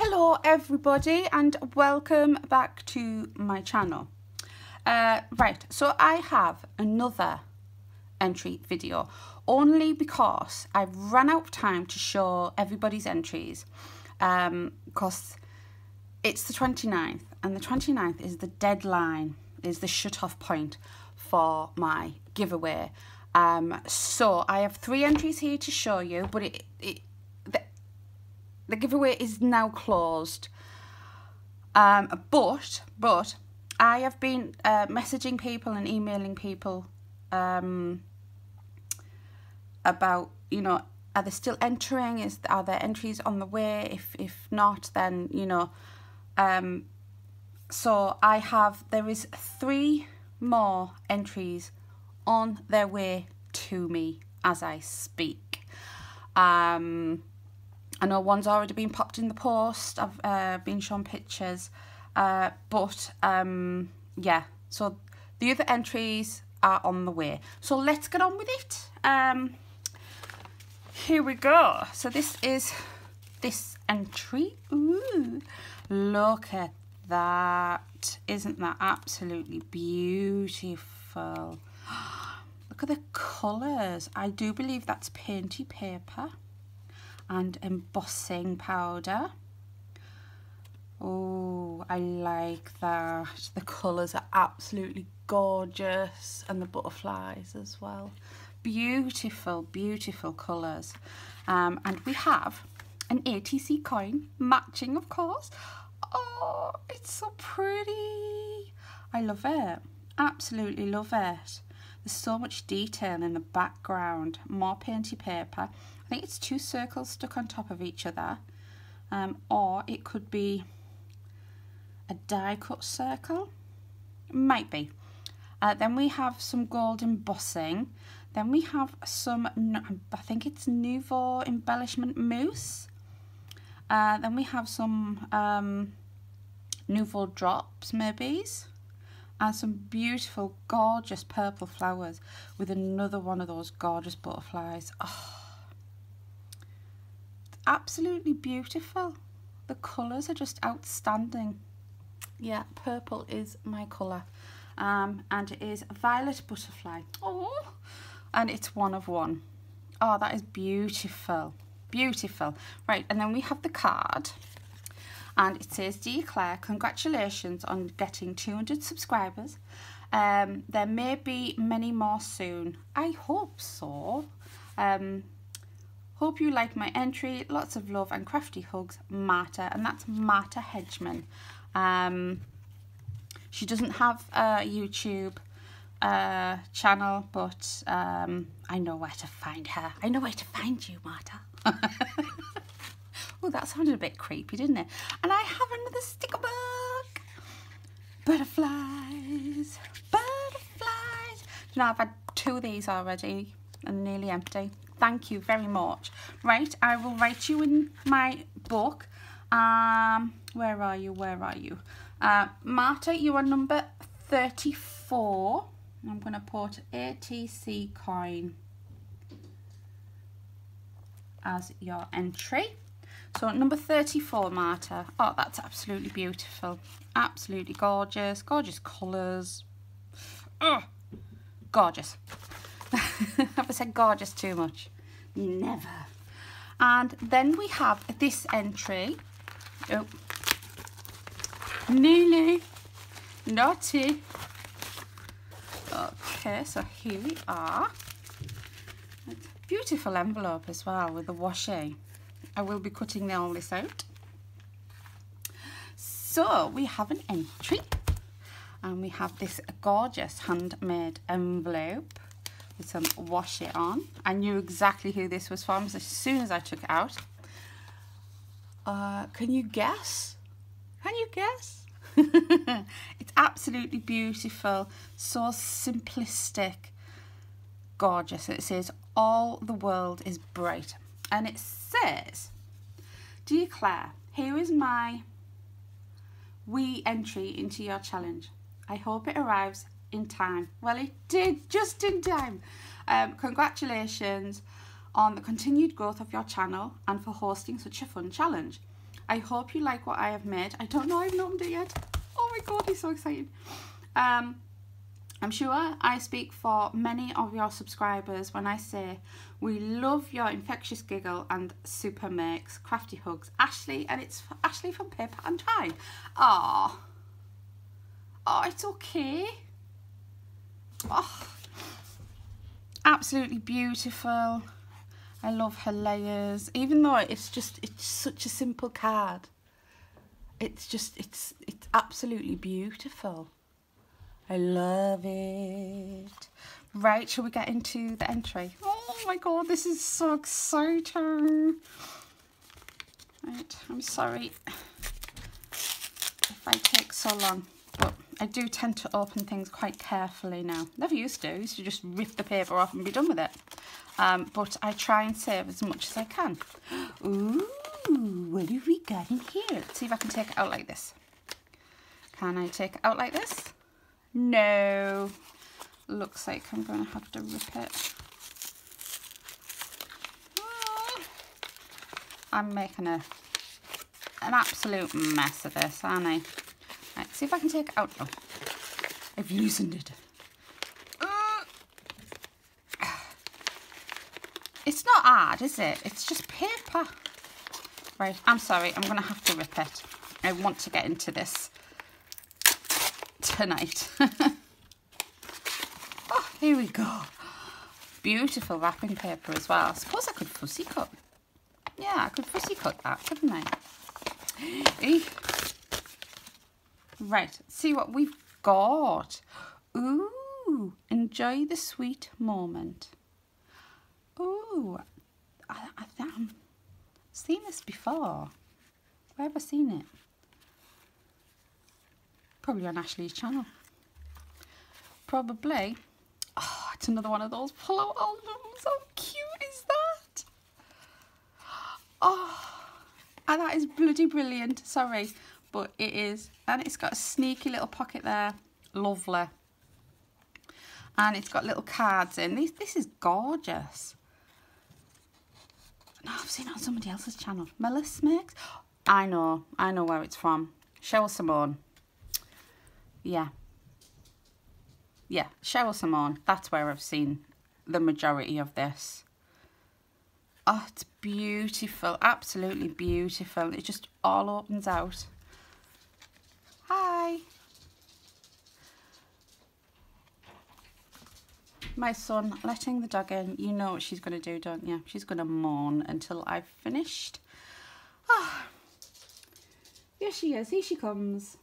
Hello everybody and welcome back to my channel. Uh, right, so I have another entry video only because I've run out of time to show everybody's entries um, because it's the 29th and the 29th is the deadline, is the shut off point for my giveaway. Um, so I have three entries here to show you, but it, the giveaway is now closed. Um, but, but I have been uh, messaging people and emailing people um, about, you know, are they still entering? Is Are there entries on the way? If, if not, then, you know, um, so I have, there is three more entries on their way to me as I speak. Um, I know one's already been popped in the post. I've uh, been shown pictures. Uh, but um, yeah, so the other entries are on the way. So let's get on with it. Um, here we go. So this is this entry. Ooh, look at that. Isn't that absolutely beautiful? Look at the colours. I do believe that's painty paper and embossing powder. Oh, I like that. The colours are absolutely gorgeous and the butterflies as well. Beautiful, beautiful colours. Um, and we have an ATC coin, matching of course. Oh, it's so pretty. I love it. Absolutely love it. There's so much detail in the background. More painty paper. I think it's two circles stuck on top of each other. Um, or it could be a die cut circle. Might be. Uh, then we have some gold embossing. Then we have some, I think it's Nuvo embellishment mousse. Uh, then we have some um, Nuvo drops, maybe, and some beautiful, gorgeous purple flowers with another one of those gorgeous butterflies. Oh, absolutely beautiful. The colours are just outstanding. Yeah, purple is my colour. Um, and it is a violet butterfly. Oh, and it's one of one. Oh, that is beautiful. Beautiful. Right, and then we have the card. And it says, Dear Claire, congratulations on getting 200 subscribers. Um, there may be many more soon. I hope so. Um, hope you like my entry. Lots of love and crafty hugs, Marta. And that's Marta Hedgeman. Um, she doesn't have a YouTube uh, channel, but um, I know where to find her. I know where to find you, Marta. oh, that sounded a bit creepy, didn't it? And I have another sticker book. Butterflies, butterflies. You know, I've had two of these already and nearly empty. Thank you very much. Right, I will write you in my book. Um, where are you? Where are you? Uh, Marta, you are number 34. I'm going to put ATC coin as your entry. So number 34, Marta. Oh, that's absolutely beautiful. Absolutely gorgeous. Gorgeous colours. Oh, gorgeous. Have I said gorgeous too much? Never. And then we have this entry. Oh. Nearly. Naughty. Okay, so here we are. Beautiful envelope as well with the washi. I will be cutting all this out. So we have an entry and we have this gorgeous handmade envelope with some washi on. I knew exactly who this was from as soon as I took it out. Uh, can you guess? Can you guess? it's absolutely beautiful, so simplistic, gorgeous. It says, all the world is bright. And it says, Dear Claire, here is my wee entry into your challenge. I hope it arrives in time. Well, it did, just in time. Um, congratulations on the continued growth of your channel and for hosting such a fun challenge. I hope you like what I have made. I don't know, I haven't opened it yet. Oh my god, he's so excited. Um, I'm sure I speak for many of your subscribers when I say we love your infectious giggle and super makes crafty hugs. Ashley, and it's Ashley from Paper and Twine. Oh, oh, it's okay. Oh, absolutely beautiful. I love her layers, even though it's just, it's such a simple card. It's just, it's, it's absolutely beautiful. I love it. Right, shall we get into the entry? Oh my god, this is so exciting. Right, I'm sorry if I take so long, but I do tend to open things quite carefully now. Never used to, used to just rip the paper off and be done with it. Um, but I try and save as much as I can. Ooh, what have we got in here? Let's see if I can take it out like this. Can I take it out like this? No. Looks like I'm going to have to rip it. I'm making a an absolute mess of this, aren't I? Right, see if I can take it out. Oh, I've loosened it. It's not hard, is it? It's just paper. Right, I'm sorry. I'm going to have to rip it. I want to get into this tonight. oh, here we go. Beautiful wrapping paper as well. I suppose I could fussy cut. Yeah, I could fussy cut that, couldn't I? Right, see what we've got. Ooh, enjoy the sweet moment. Ooh, I, I, I've seen this before. Where have I seen it? Probably on Ashley's channel. Probably. Oh, it's another one of those pull-out albums. How cute is that? Oh, and that is bloody brilliant. Sorry, but it is. And it's got a sneaky little pocket there. Lovely. And it's got little cards in. This, this is gorgeous. No, I've seen it on somebody else's channel. Melissa Mix. I know. I know where it's from. Cheryl Simone yeah. Yeah, Cheryl Simone. That's where I've seen the majority of this. Oh, it's beautiful. Absolutely beautiful. It just all opens out. Hi. My son letting the dog in. You know what she's going to do, don't you? She's going to moan until I've finished. Ah. Here she is. Here she comes.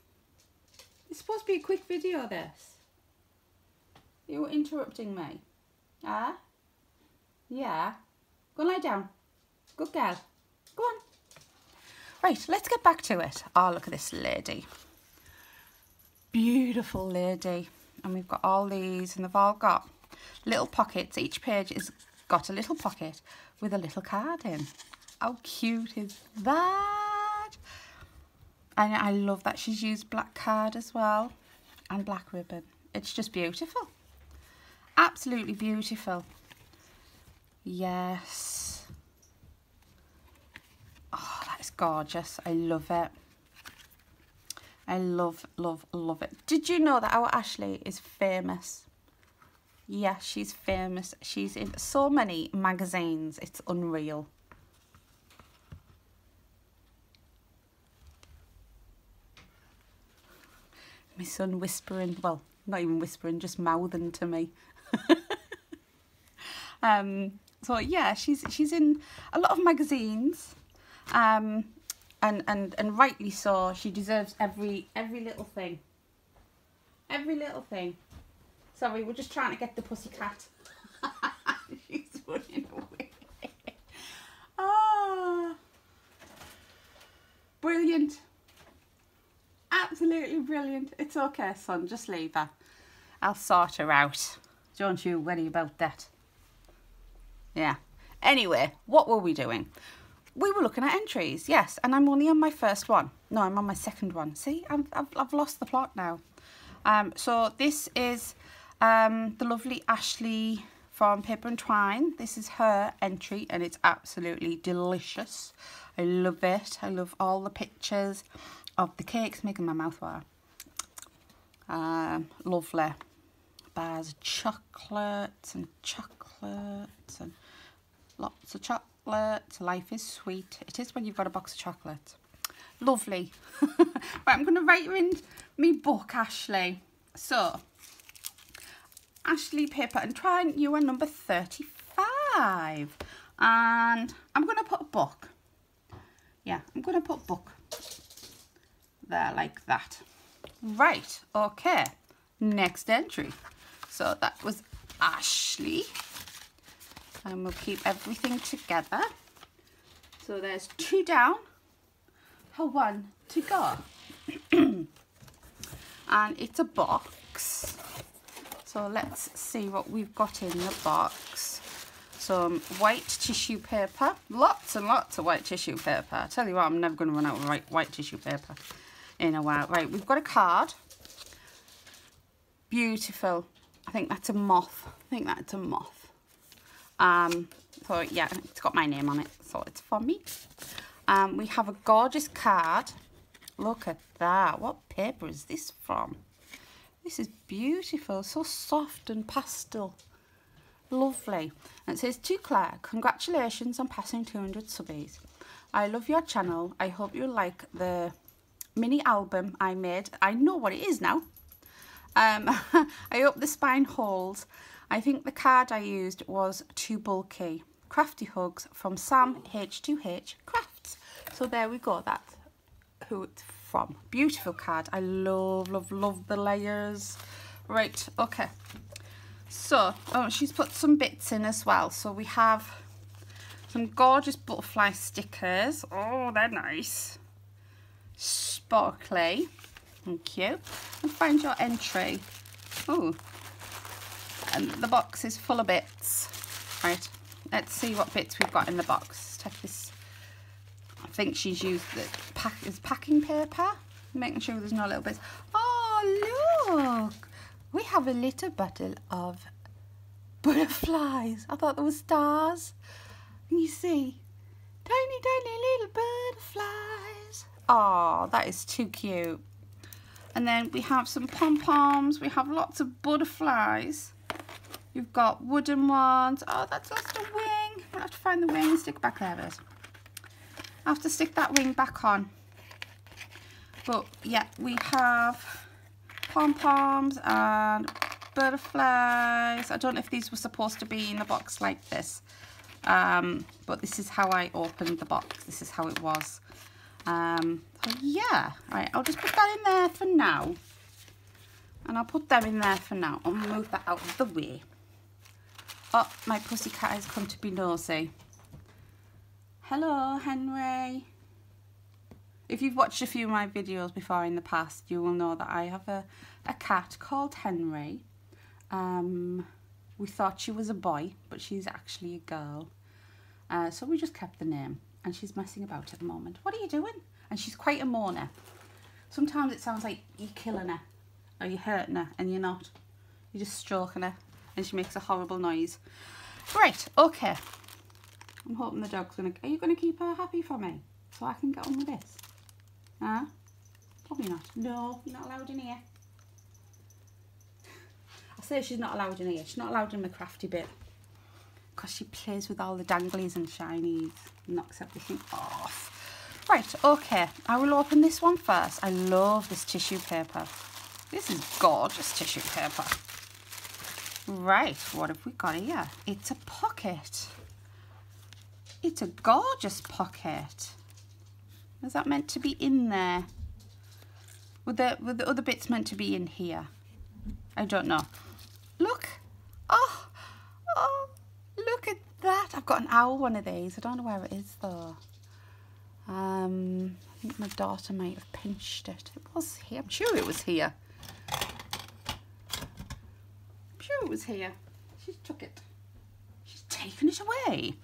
It's supposed to be a quick video, this. You're interrupting me. Ah? Yeah. Go and lie down. Good girl. Go on. Right, let's get back to it. Oh, look at this lady. Beautiful lady. And we've got all these and they've all got little pockets. Each page has got a little pocket with a little card in. How cute is that? And I love that she's used black card as well and black ribbon. It's just beautiful. Absolutely beautiful. Yes. Oh, that is gorgeous. I love it. I love, love, love it. Did you know that our Ashley is famous? Yes, she's famous. She's in so many magazines. It's unreal. My son whispering, well, not even whispering, just mouthing to me. um, so yeah, she's she's in a lot of magazines, um, and and and rightly so. She deserves every every little thing. Every little thing. Sorry, we're just trying to get the pussy cat. she's running away. ah, brilliant. Absolutely brilliant. It's okay, son. Just leave her. I'll sort her out. Don't you worry about that. Yeah. Anyway, what were we doing? We were looking at entries, yes, and I'm only on my first one. No, I'm on my second one. See, I've, I've, I've lost the plot now. Um, so this is um, the lovely Ashley from Paper and Twine. This is her entry and it's absolutely delicious. I love it. I love all the pictures of the cakes making my mouth water. Um, lovely. Bars of chocolates and chocolate and lots of chocolate. Life is sweet. It is when you've got a box of chocolate. Lovely. right, I'm going to write you in my book, Ashley. So, Ashley paper and Twine you are number 35. And I'm going to put a book. Yeah, I'm going to put book there like that. Right, okay. Next entry. So that was Ashley. And we'll keep everything together. So there's two down, a one to go. and it's a box. So let's see what we've got in the box. Some white tissue paper. Lots and lots of white tissue paper. I tell you what, I'm never going to run out of white tissue paper in a while. Right, we've got a card. Beautiful. I think that's a moth. I think that's a moth. Um, so yeah, it's got my name on it, so it's for me. Um, we have a gorgeous card. Look at that. What paper is this from? This is beautiful. So soft and pastel. Lovely. And it says, To Claire, congratulations on passing 200 subbies. I love your channel. I hope you like the mini album I made. I know what it is now. Um, I hope the spine holds. I think the card I used was too bulky. Crafty Hugs from Sam H2H Crafts. So there we go. That's who it's from. Beautiful card. I love, love, love the layers. Right, okay. So, oh, she's put some bits in as well. So we have some gorgeous butterfly stickers. Oh, they're nice sparkly. Thank you. And find your entry. Oh, and the box is full of bits. Right, let's see what bits we've got in the box. Take this. I think she's used the pack is packing paper, making sure there's no little bits. Oh look, we have a little bottle of butterflies. I thought there were stars. Can you see? Tiny, tiny little butterflies. Oh, that is too cute. And then we have some pom-poms. We have lots of butterflies. You've got wooden ones. Oh, that's lost a wing. We'll have to find the wing and stick it back there. It. I have to stick that wing back on. But yeah, we have pom-poms and butterflies. I don't know if these were supposed to be in the box like this. Um, but this is how I opened the box. This is how it was. Um, so yeah, right, I'll just put that in there for now. And I'll put them in there for now. I'll move that out of the way. Oh, my pussycat has come to be nosy. Hello, Henry. If you've watched a few of my videos before in the past, you will know that I have a, a cat called Henry. Um, we thought she was a boy, but she's actually a girl. Uh, so we just kept the name and she's messing about at the moment. What are you doing? And she's quite a mourner. Sometimes it sounds like you're killing her or you're hurting her and you're not. You're just stroking her and she makes a horrible noise. Right, okay. I'm hoping the dog's going to... Are you going to keep her happy for me? So I can get on with this? Huh? Probably not. No, you're not allowed in here. I say she's not allowed in here. She's not allowed in the crafty bit because she plays with all the danglies and shinies knocks everything off. Right okay I will open this one first. I love this tissue paper. This is gorgeous tissue paper. Right what have we got here? It's a pocket. It's a gorgeous pocket. Is that meant to be in there? Were the, were the other bits meant to be in here? I don't know. Look. Oh. I've got an owl one of these. I don't know where it is though. Um, I think my daughter might have pinched it. It was here. I'm sure it was here. I'm sure it was here. She took it. She's taken it away.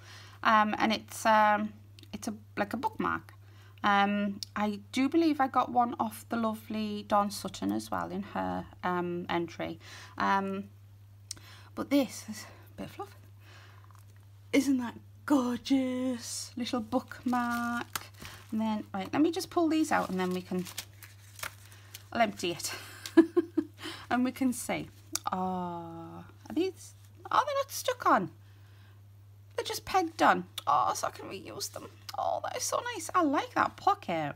Um, and it's um, it's a like a bookmark. Um, I do believe I got one off the lovely Dawn Sutton as well in her um, entry. Um, but this is a bit fluff. Isn't that gorgeous? Little bookmark. And then, right, let me just pull these out and then we can, I'll empty it. and we can see. Oh, ah, are these, oh, they're not stuck on. They're just pegged on. Oh, so I can reuse them. Oh, that is so nice. I like that pocket.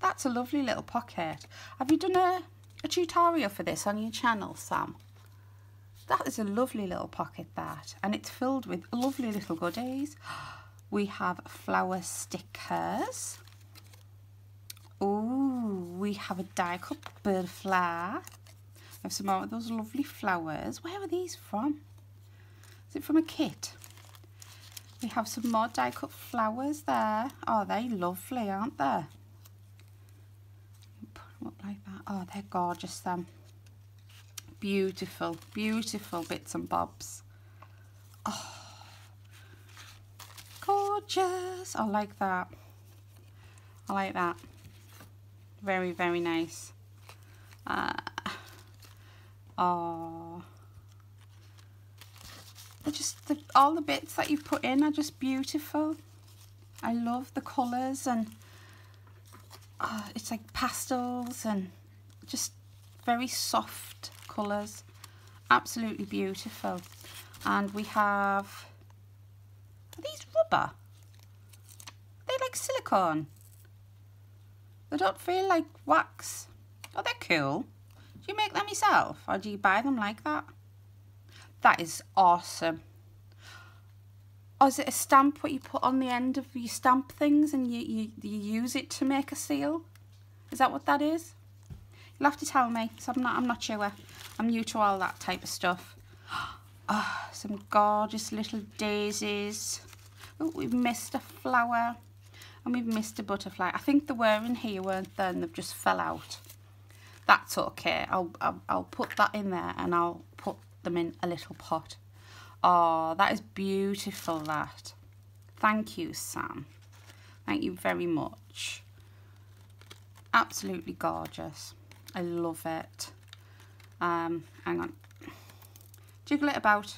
That's a lovely little pocket. Have you done a, a tutorial for this on your channel, Sam? That is a lovely little pocket, that. And it's filled with lovely little goodies. We have flower stickers. Oh, we have a die cut butterfly. We have some more of those lovely flowers. Where are these from? Is it from a kit? We have some more die cut flowers there. Oh, they're lovely, aren't they? Put them up like that. Oh, they're gorgeous then. Beautiful, beautiful bits and bobs. Oh, gorgeous. I like that. I like that. Very, very nice. Uh, oh. They're just, the, all the bits that you've put in are just beautiful. I love the colours and uh, it's like pastels and just very soft colours. Absolutely beautiful. And we have are these rubber? They're like silicone. They don't feel like wax. Oh, they're cool. Do you make them yourself or do you buy them like that? That is awesome. Or is it a stamp what you put on the end of your stamp things and you, you, you use it to make a seal? Is that what that is? You'll have to tell me, so I'm not, I'm not sure. I'm new to all that type of stuff. Oh, some gorgeous little daisies. Oh, we've missed a flower and we've missed a butterfly. I think they were in here, weren't they? And they've just fell out. That's okay. I'll, I'll, I'll put that in there and I'll put them in a little pot. Oh, that is beautiful, that. Thank you, Sam. Thank you very much. Absolutely gorgeous. I love it. Um, hang on. Jiggle it about.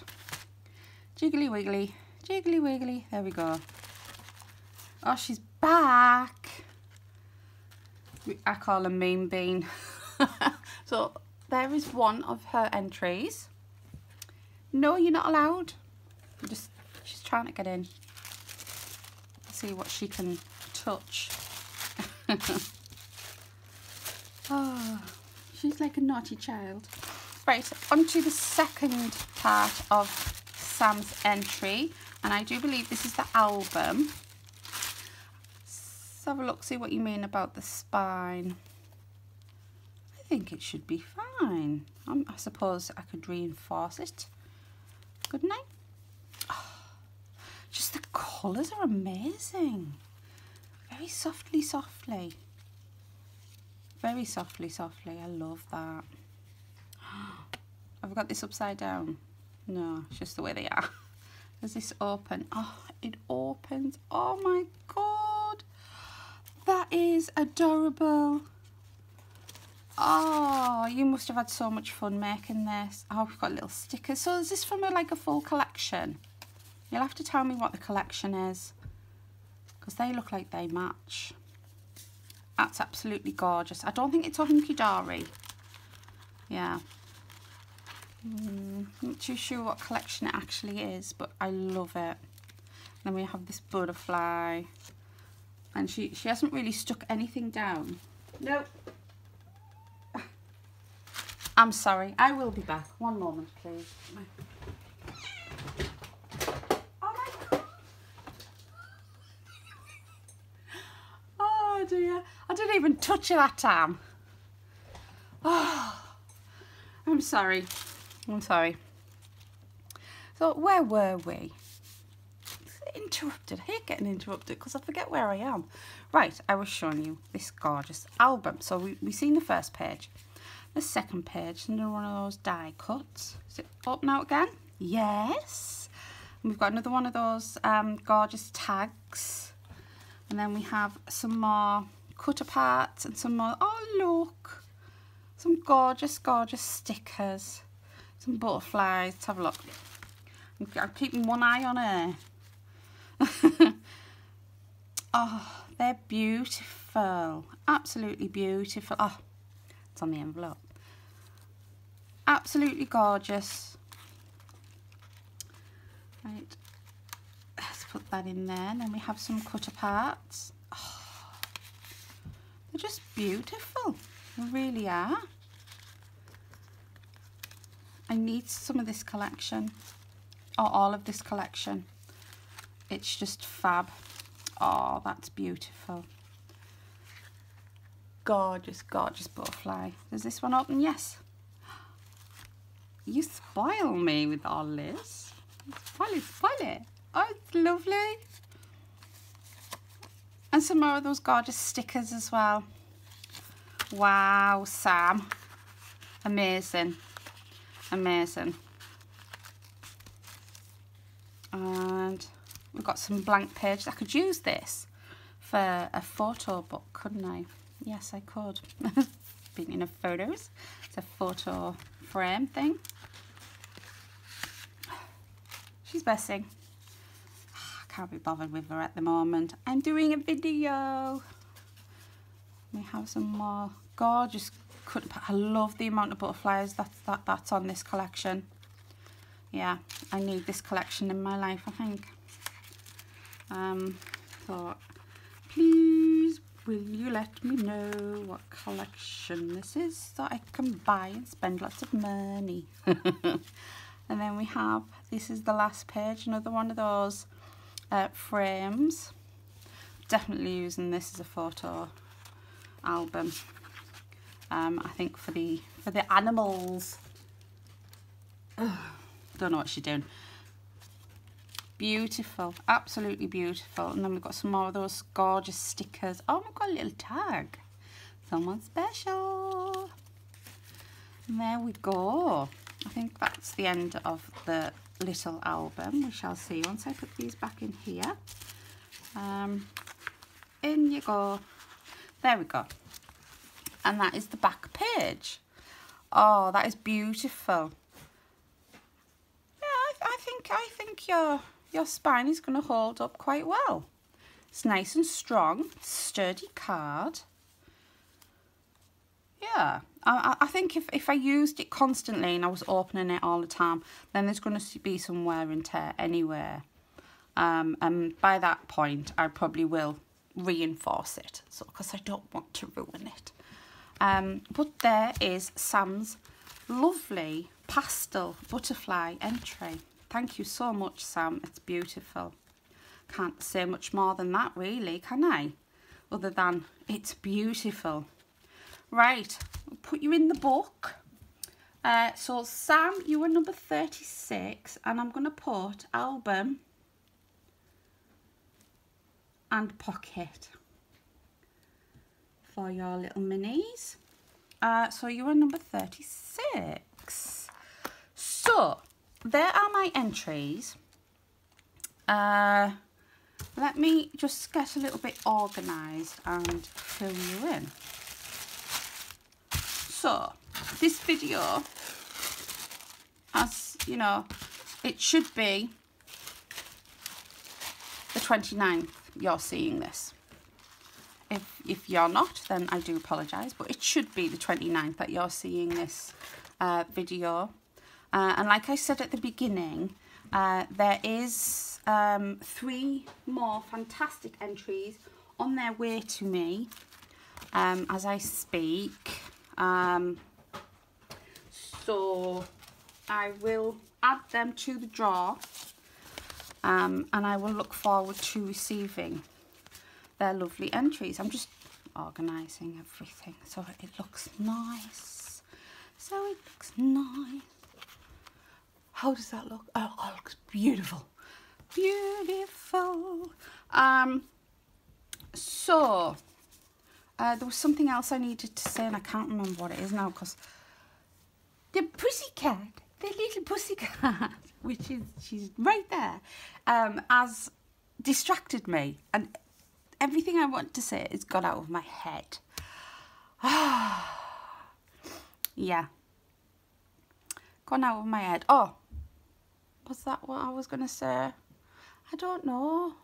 Jiggly wiggly. Jiggly wiggly. There we go. Oh, she's back. I call her Mean Bean. so there is one of her entries. No, you're not allowed. just she's trying to get in. See what she can touch. oh, she's like a naughty child. Right, on to the second part of Sam's entry and I do believe this is the album. Let's have a look, see what you mean about the spine. I think it should be fine. Um, I suppose I could reinforce it. Good night. Oh, just the colours are amazing. Very softly, softly. Very softly, softly. I love that. I've got this upside down. No, it's just the way they are. Does this open? Oh, it opens. Oh my god. That is adorable. Oh, you must have had so much fun making this. Oh, we've got little stickers. So is this from a, like a full collection? You'll have to tell me what the collection is. Because they look like they match. That's absolutely gorgeous. I don't think it's a Hunkydory. Yeah. Mm, not too sure what collection it actually is, but I love it. Then we have this butterfly. And she, she hasn't really stuck anything down. Nope. I'm sorry. I will be back. One moment, please. Oh my god. Oh dear. I didn't even touch it that time. Oh, I'm sorry. I'm sorry. So where were we? Interrupted. I hate getting interrupted because I forget where I am. Right, I was showing you this gorgeous album. So we, we've seen the first page. The second page, another one of those die cuts. Is it up now again? Yes. And we've got another one of those um, gorgeous tags. And then we have some more cut apart and some more, oh look, some gorgeous, gorgeous stickers some butterflies. Let's have a look. I'm keeping one eye on her. Oh, they're beautiful. Absolutely beautiful. Oh, it's on the envelope. Absolutely gorgeous. Right, let's put that in there. And then we have some cut aparts. Just beautiful. They really are. I need some of this collection. Or all of this collection. It's just fab. Oh, that's beautiful. Gorgeous, gorgeous butterfly. Does this one open? Yes. You spoil me with all this. Spoil it, spoil it. Oh, it's lovely. And some more of those gorgeous stickers as well. Wow, Sam. Amazing. Amazing. And we've got some blank pages. I could use this for a photo book, couldn't I? Yes, I could. Speaking of photos, it's a photo frame thing. She's messing. Can't be bothered with her at the moment. I'm doing a video. We have some more gorgeous cut. I love the amount of butterflies that's, that, that's on this collection. Yeah, I need this collection in my life, I think. Um, thought, please, will you let me know what collection this is so I can buy and spend lots of money. and then we have, this is the last page, another one of those uh, frames. Definitely using this as a photo album. Um, I think for the for the animals. Ugh, don't know what she's doing. Beautiful, absolutely beautiful. And then we've got some more of those gorgeous stickers. Oh, we've got a little tag. Someone special. And there we go. I think that's the end of the little album. We shall see once I put these back in here. Um, in you go. There we go. And that is the back page. Oh, that is beautiful. Yeah, I, I think I think your your spine is going to hold up quite well. It's nice and strong, sturdy card. Yeah, I, I think if, if I used it constantly and I was opening it all the time, then there's going to be some wear and tear anywhere. Um, and by that point, I probably will reinforce it so because I don't want to ruin it. Um, but there is Sam's lovely pastel butterfly entry. Thank you so much, Sam. It's beautiful. Can't say much more than that, really, can I? Other than it's beautiful. Right, I'll put you in the book. Uh, so, Sam, you are number 36, and I'm going to put album and pocket for your little minis. Uh, so you are number 36. So, there are my entries. Uh, let me just get a little bit organised and fill you in. So, this video, as you know, it should be the 29th you're seeing this. If, if you're not, then I do apologise, but it should be the 29th that you're seeing this uh, video. Uh, and like I said at the beginning, uh, there is um, three more fantastic entries on their way to me um, as I speak. Um, so I will add them to the drawer um, and I will look forward to receiving their lovely entries. I'm just organising everything so it looks nice. So it looks nice. How does that look? Oh, oh it looks beautiful. Beautiful. Um, so, uh, there was something else I needed to say and I can't remember what it is now because the pussycat, the little pussycat, which is, she's right there, um, has distracted me and everything I want to say has gone out of my head. yeah. Gone out of my head. Oh, was that what I was going to say? I don't know.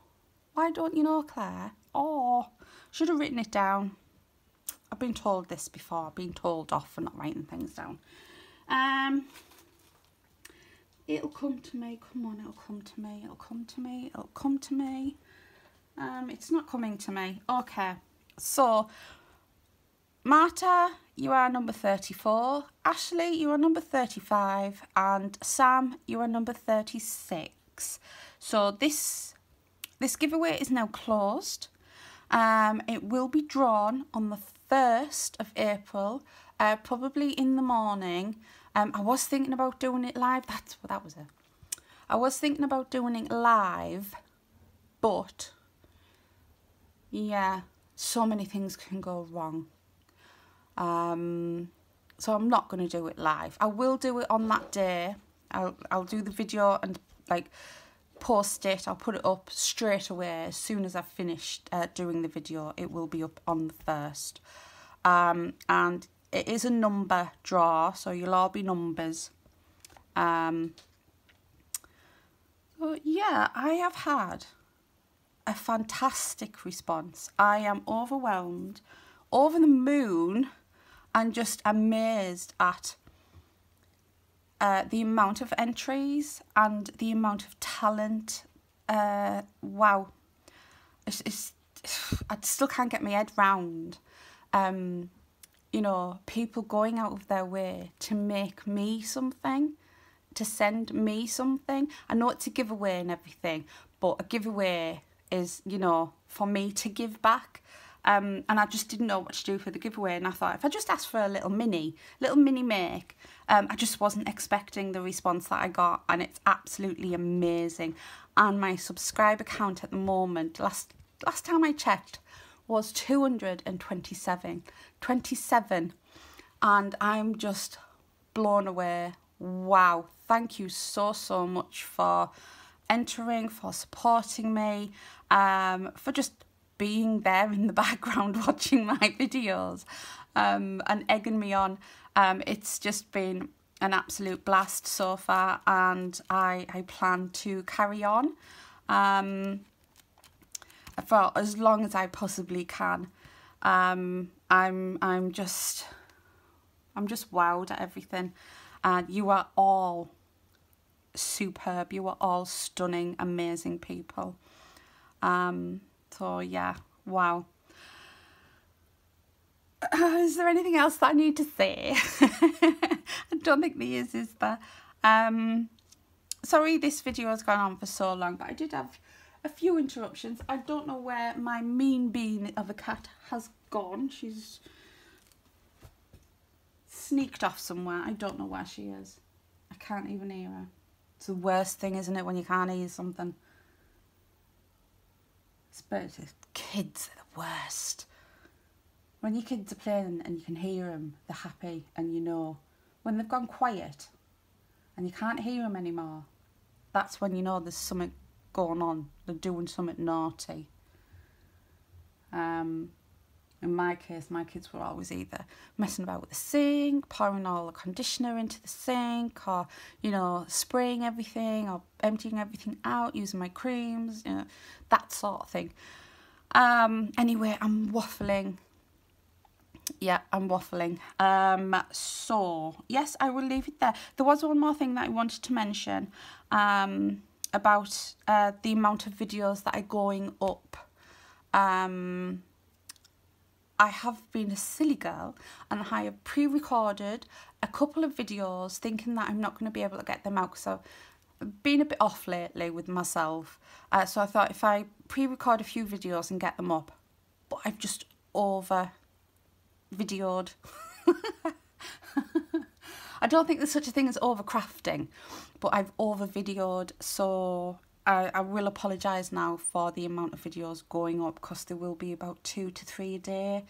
Why don't you know, Claire? Oh, should have written it down. I've been told this before. I've been told off for not writing things down. Um, it'll come to me. Come on, it'll come to me. It'll come to me. It'll come to me. Um, it's not coming to me. Okay. So, Marta, you are number 34. Ashley, you are number 35. And Sam, you are number 36. So this this giveaway is now closed. Um, it will be drawn on the 1st of April, uh, probably in the morning. Um, I was thinking about doing it live. That's what that was it. I was thinking about doing it live, but yeah, so many things can go wrong. Um, so I'm not going to do it live. I will do it on that day. I'll I'll do the video and like post it. I'll put it up straight away as soon as I've finished uh, doing the video. It will be up on the first. Um, and it is a number draw, so you'll all be numbers. Um, but yeah, I have had a fantastic response. I am overwhelmed, over the moon, and just amazed at uh, the amount of entries and the amount of talent. Uh, wow, it's, it's, I still can't get my head round. Um, you know, people going out of their way to make me something, to send me something. I know it's a giveaway and everything, but a giveaway is, you know, for me to give back. Um, and I just didn't know what to do for the giveaway. And I thought if I just asked for a little mini, little mini make, um, I just wasn't expecting the response that I got. And it's absolutely amazing. And my subscriber count at the moment, last last time I checked, was 227. 27. And I'm just blown away. Wow. Thank you so, so much for entering, for supporting me, um, for just being there in the background watching my videos um, and egging me on. Um, it's just been an absolute blast so far and I, I plan to carry on um, for as long as I possibly can. Um, I'm, I'm just, I'm just wowed at everything and you are all superb. You are all stunning, amazing people. Um, so yeah, wow. Uh, is there anything else that I need to say? I don't think there is, is there? Um, sorry this video has gone on for so long, but I did have a few interruptions. I don't know where my mean bean of a cat has gone. She's sneaked off somewhere. I don't know where she is. I can't even hear her. It's the worst thing, isn't it, when you can't hear something? But kids are the worst. When your kids are playing and you can hear them, they're happy and you know. When they've gone quiet and you can't hear them anymore, that's when you know there's something going on. They're doing something naughty. Um, in my case, my kids were always either messing about with the sink, pouring all the conditioner into the sink, or, you know, spraying everything, or emptying everything out, using my creams, you know, that sort of thing. Um, anyway, I'm waffling. Yeah, I'm waffling. Um, so, yes, I will leave it there. There was one more thing that I wanted to mention um, about uh, the amount of videos that are going up. Um, I have been a silly girl and I have pre-recorded a couple of videos thinking that I'm not going to be able to get them out because I've been a bit off lately with myself. Uh, so I thought if I pre-record a few videos and get them up, but I've just over videoed. I don't think there's such a thing as over crafting, but I've over videoed so I, I will apologise now for the amount of videos going up because there will be about two to three a day.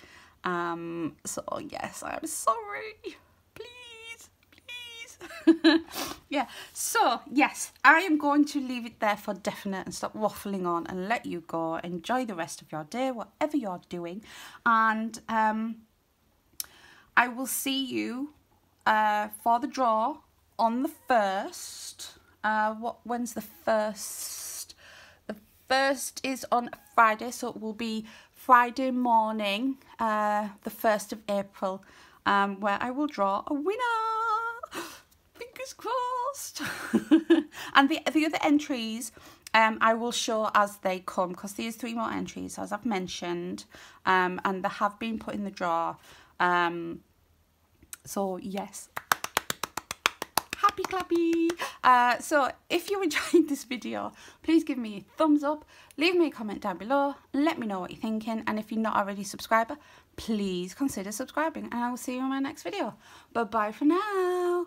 Um, so yes, I'm sorry. Please, please. yeah, so yes, I am going to leave it there for definite and stop waffling on and let you go. Enjoy the rest of your day, whatever you're doing. And um, I will see you uh, for the draw on the 1st uh, what when's the first? The first is on Friday, so it will be Friday morning, uh, the 1st of April, um, where I will draw a winner. Fingers crossed. and the, the other entries um, I will show as they come because there's three more entries as I've mentioned um, and they have been put in the drawer. Um, so yes, happy clappy. Uh, so if you enjoyed this video, please give me a thumbs up, leave me a comment down below, let me know what you're thinking and if you're not already a subscriber, please consider subscribing and I will see you in my next video. Bye bye for now.